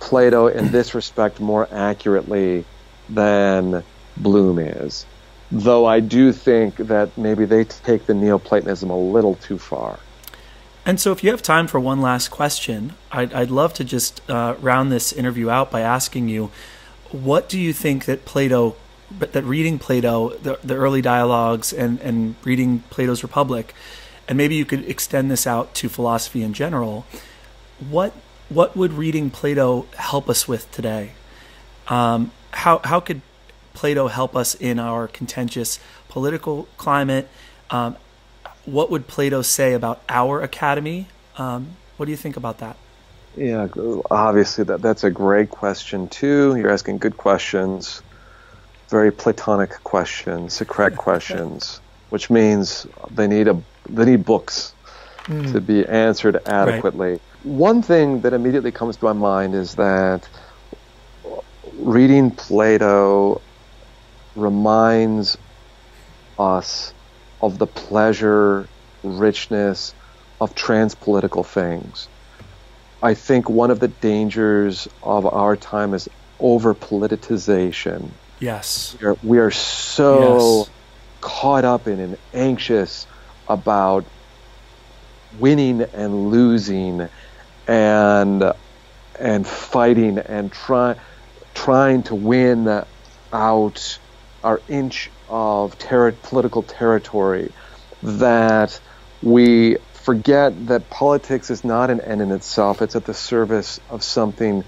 Plato in this respect more accurately than Bloom is. Though I do think that maybe they take the Neoplatonism a little too far. And so, if you have time for one last question, I'd, I'd love to just uh, round this interview out by asking you what do you think that Plato that reading Plato, the, the early dialogues, and and reading Plato's Republic, and maybe you could extend this out to philosophy in general. What what would reading Plato help us with today? Um, how how could Plato help us in our contentious political climate? Um, what would Plato say about our academy? Um, what do you think about that? Yeah, obviously that that's a great question too. You're asking good questions, very Platonic questions, Socratic questions, which means they need a they need books mm. to be answered adequately. Right. One thing that immediately comes to my mind is that reading Plato reminds us of the pleasure, richness of transpolitical things. I think one of the dangers of our time is over politicization. Yes. We are, we are so yes. caught up in and anxious about winning and losing and and fighting and trying trying to win out our inch of ter- political territory that we forget that politics is not an end in itself. It's at the service of something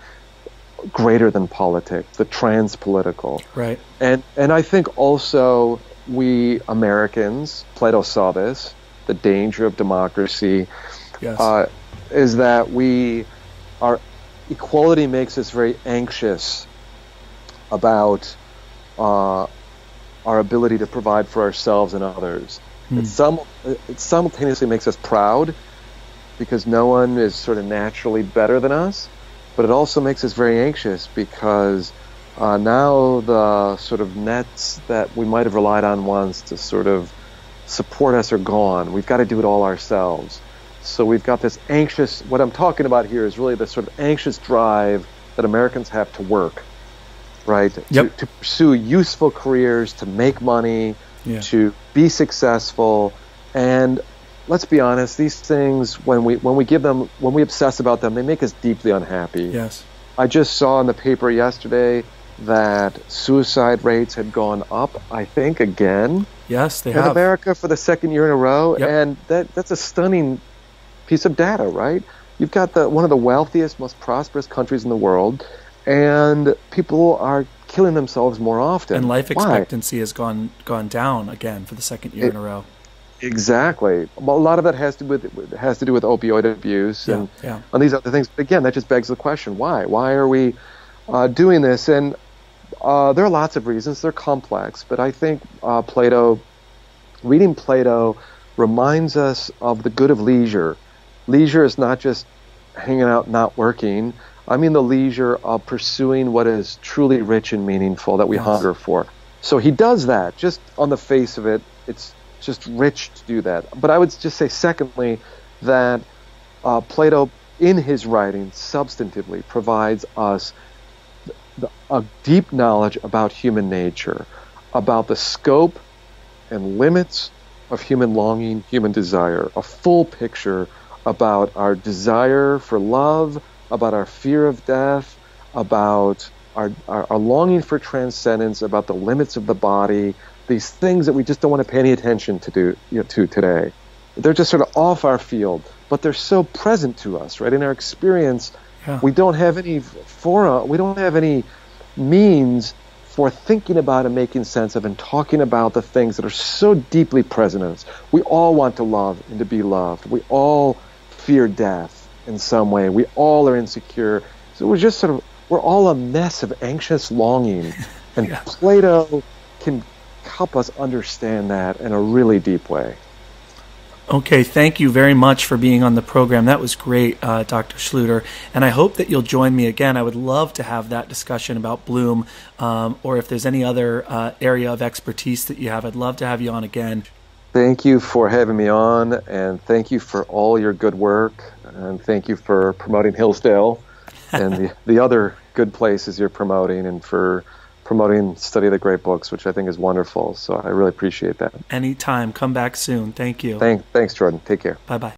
greater than politics the trans-political. Right. And and i think also we americans plato saw this the danger of democracy yes. uh, is that we our equality makes us very anxious about uh, our ability to provide for ourselves and others. Hmm. It simultaneously makes us proud because no one is sort of naturally better than us, but it also makes us very anxious because uh, now the sort of nets that we might have relied on once to sort of support us are gone. We've got to do it all ourselves. So we've got this anxious, what I'm talking about here is really the sort of anxious drive that Americans have to work, right? Yep. To, to pursue useful careers, to make money, yeah. to be successful. And let's be honest, these things, when we, when we give them, when we obsess about them, they make us deeply unhappy. Yes. I just saw in the paper yesterday that suicide rates had gone up, I think, again. Yes, they in have. America for the second year in a row. Yep. And that, that's a stunning piece of data, right? You've got the one of the wealthiest, most prosperous countries in the world, and people are killing themselves more often. And life expectancy Why? has gone gone down again for the second year it, in a row. Exactly. Well, a lot of that has to with has to do with opioid abuse yeah, and yeah. and these other things. But again, that just begs the question: Why? Why are we uh, doing this? And uh, there are lots of reasons. They're complex, but I think uh, Plato, reading Plato, reminds us of the good of leisure leisure is not just hanging out, not working. I mean the leisure of pursuing what is truly rich and meaningful that we yes. hunger for. So he does that. Just on the face of it, it's just rich to do that. But I would just say, secondly, that uh, Plato, in his writing, substantively provides us the, a deep knowledge about human nature, about the scope and limits of human longing, human desire, a full picture about our desire for love, about our fear of death, about our, our, our, longing for transcendence, about the limits of the body, these things that we just don't want to pay any attention to do you know, to today. They're just sort of off our field, but they're so present to us, right? In our experience, yeah. we don't have any fora, we don't have any means for thinking about and making sense of and talking about the things that are so deeply present in us. We all want to love and to be loved. We all fear death in some way. We all are insecure. So we're just sort of, we're all a mess of anxious longing. And yeah. Plato can help us understand that in a really deep way. Okay, thank you very much for being on the program. That was great, uh, Dr. Schlueter. And I hope that you'll join me again. I would love to have that discussion about Bloom, um, or if there's any other uh, area of expertise that you have, I'd love to have you on again. Thank you for having me on, and thank you for all your good work, and thank you for promoting Hillsdale and the, the other good places you're promoting, and for promoting Study of the Great Books, which I think is wonderful. So I really appreciate that. Anytime. Come back soon. Thank you. Thank, thanks, Jordan. Take care. Bye bye.